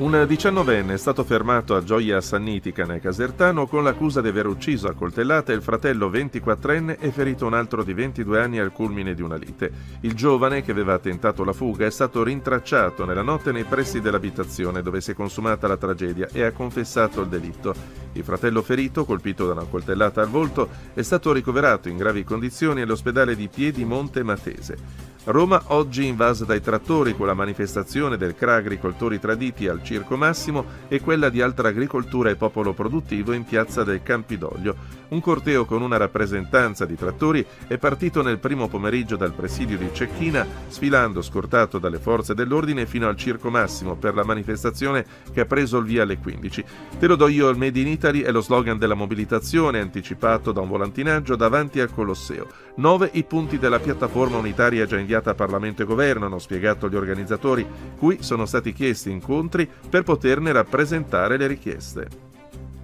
Un diciannovenne è stato fermato a Gioia Sannitica nel Casertano con l'accusa di aver ucciso a coltellate il fratello 24enne e ferito un altro di 22 anni al culmine di una lite. Il giovane, che aveva tentato la fuga, è stato rintracciato nella notte nei pressi dell'abitazione dove si è consumata la tragedia e ha confessato il delitto. Il fratello ferito, colpito da una coltellata al volto, è stato ricoverato in gravi condizioni all'ospedale di Piedimonte Matese. Roma oggi invasa dai trattori con la manifestazione del CRA Agricoltori Traditi al Circo Massimo e quella di Altra Agricoltura e Popolo Produttivo in piazza del Campidoglio. Un corteo con una rappresentanza di trattori è partito nel primo pomeriggio dal presidio di Cecchina, sfilando scortato dalle forze dell'ordine fino al Circo Massimo per la manifestazione che ha preso il via alle 15. Te lo do io al Made in Italy è lo slogan della mobilitazione anticipato da un volantinaggio davanti al Colosseo. Nove i punti della piattaforma unitaria già inviata a Parlamento e Governo, hanno spiegato gli organizzatori, cui sono stati chiesti incontri per poterne rappresentare le richieste.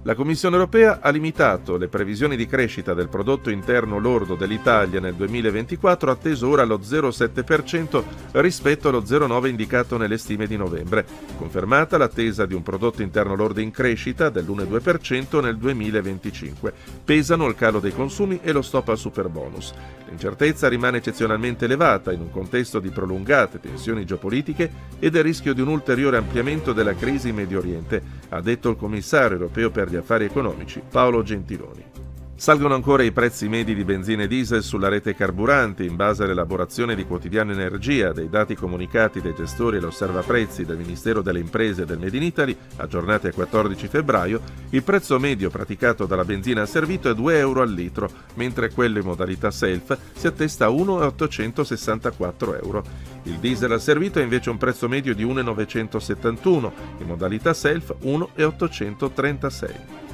La Commissione europea ha limitato le previsioni di crescita del prodotto interno lordo dell'Italia nel 2024 atteso ora allo 0,7% rispetto allo 0,9% indicato nelle stime di novembre, confermata l'attesa di un prodotto interno lordo in crescita dell'1,2% nel 2025. Pesano il calo dei consumi e lo stop al superbonus. L'incertezza rimane eccezionalmente elevata in un contesto di prolungate tensioni geopolitiche e del rischio di un ulteriore ampliamento della crisi in Medio Oriente, ha detto il commissario europeo per gli affari economici Paolo Gentiloni. Salgono ancora i prezzi medi di benzina e diesel sulla rete carburanti in base all'elaborazione di Quotidiano Energia dei dati comunicati dai gestori e l'osservaprezzi del Ministero delle Imprese e del Made in Italy, aggiornati al 14 febbraio, il prezzo medio praticato dalla benzina a servito è 2 euro al litro, mentre quello in modalità self si attesta a 1,864 euro. Il diesel al servito ha invece un prezzo medio di 1,971, in modalità self 1,836.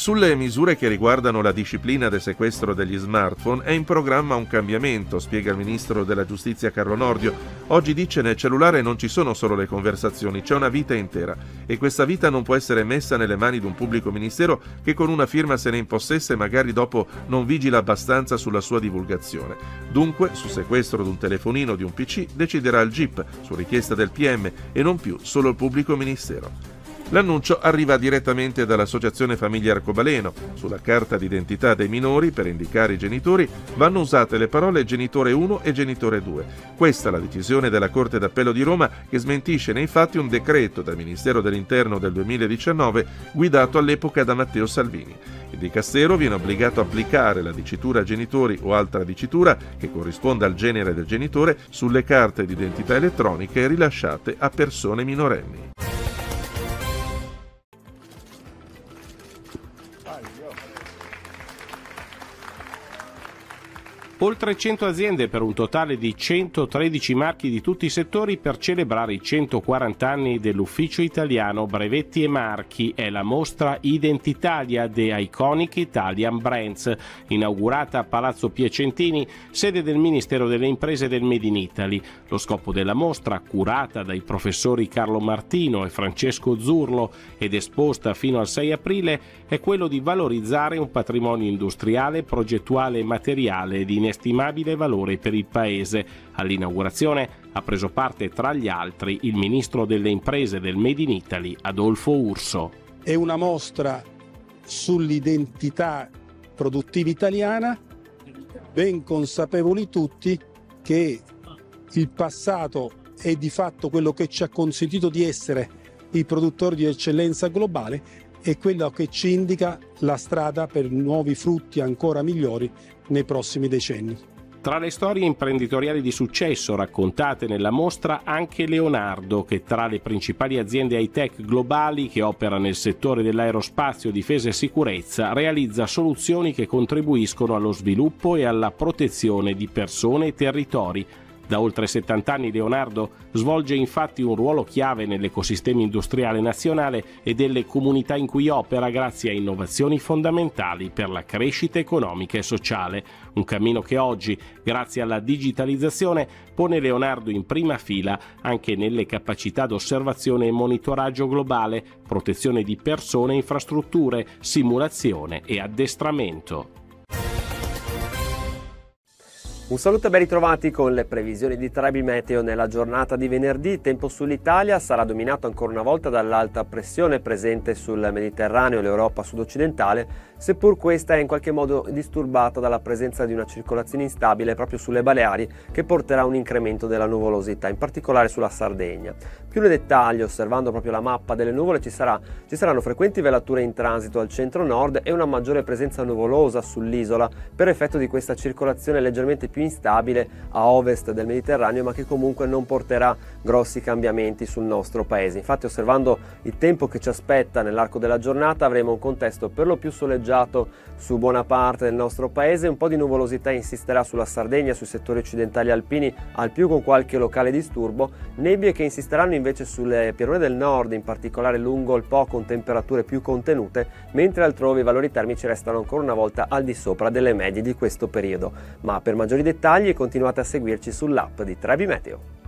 Sulle misure che riguardano la disciplina del sequestro degli smartphone è in programma un cambiamento, spiega il ministro della giustizia Carlo Nordio. Oggi dice nel cellulare non ci sono solo le conversazioni, c'è una vita intera e questa vita non può essere messa nelle mani di un pubblico ministero che con una firma se ne impossessa e magari dopo non vigila abbastanza sulla sua divulgazione. Dunque, sul sequestro di un telefonino o di un PC deciderà il GIP su richiesta del PM e non più solo il pubblico ministero. L'annuncio arriva direttamente dall'Associazione Famiglia Arcobaleno. Sulla carta d'identità dei minori, per indicare i genitori, vanno usate le parole genitore 1 e genitore 2. Questa è la decisione della Corte d'Appello di Roma che smentisce nei fatti un decreto del Ministero dell'Interno del 2019 guidato all'epoca da Matteo Salvini. Il Dicastero viene obbligato a applicare la dicitura genitori o altra dicitura che corrisponda al genere del genitore sulle carte d'identità elettroniche rilasciate a persone minorenni. Oltre 100 aziende per un totale di 113 marchi di tutti i settori per celebrare i 140 anni dell'Ufficio Italiano Brevetti e Marchi è la mostra Identitalia The Iconic Italian Brands, inaugurata a Palazzo Piacentini, sede del Ministero delle Imprese del Made in Italy. Lo scopo della mostra, curata dai professori Carlo Martino e Francesco Zurlo ed esposta fino al 6 aprile, è quello di valorizzare un patrimonio industriale, progettuale e materiale di inestimabile valore per il Paese. All'inaugurazione ha preso parte tra gli altri il ministro delle imprese del Made in Italy, Adolfo Urso. È una mostra sull'identità produttiva italiana, ben consapevoli tutti che il passato è di fatto quello che ci ha consentito di essere i produttori di eccellenza globale e quello che ci indica la strada per nuovi frutti ancora migliori nei prossimi decenni. Tra le storie imprenditoriali di successo raccontate nella mostra anche Leonardo, che tra le principali aziende high-tech globali che opera nel settore dell'aerospazio, difesa e sicurezza, realizza soluzioni che contribuiscono allo sviluppo e alla protezione di persone e territori da oltre 70 anni Leonardo svolge infatti un ruolo chiave nell'ecosistema industriale nazionale e delle comunità in cui opera grazie a innovazioni fondamentali per la crescita economica e sociale, un cammino che oggi, grazie alla digitalizzazione, pone Leonardo in prima fila anche nelle capacità d'osservazione e monitoraggio globale, protezione di persone e infrastrutture, simulazione e addestramento. Un saluto e ben ritrovati con le previsioni di Trebi Meteo nella giornata di venerdì. Tempo sull'Italia sarà dominato ancora una volta dall'alta pressione presente sul Mediterraneo e l'Europa sud-occidentale, seppur questa è in qualche modo disturbata dalla presenza di una circolazione instabile proprio sulle Baleari che porterà un incremento della nuvolosità, in particolare sulla Sardegna. Più nel dettaglio, osservando proprio la mappa delle nuvole, ci, sarà, ci saranno frequenti velature in transito al centro-nord e una maggiore presenza nuvolosa sull'isola per effetto di questa circolazione leggermente più instabile a ovest del Mediterraneo ma che comunque non porterà grossi cambiamenti sul nostro paese. Infatti osservando il tempo che ci aspetta nell'arco della giornata avremo un contesto per lo più soleggiato su buona parte del nostro paese, un po' di nuvolosità insisterà sulla Sardegna, sui settori occidentali alpini, al più con qualche locale disturbo, nebbie che insisteranno invece sulle pianure del nord, in particolare lungo il Po con temperature più contenute, mentre altrove i valori termici restano ancora una volta al di sopra delle medie di questo periodo. Ma per maggiori dettagli continuate a seguirci sull'app di Trebi Meteo.